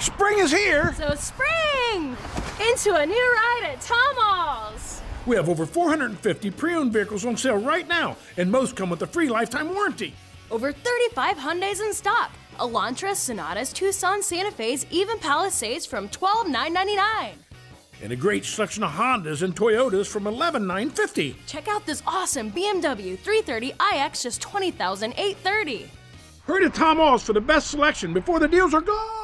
Spring is here! So spring! Into a new ride at Tom We have over 450 pre-owned vehicles on sale right now, and most come with a free lifetime warranty. Over 35 Hyundais in stock. Elantra, Sonatas, Tucson, Santa Fe's, even Palisades from $12,999. And a great selection of Hondas and Toyotas from $11,950. Check out this awesome BMW 330 iX just $20,830. Hurry to Tom Ahl's for the best selection before the deals are gone!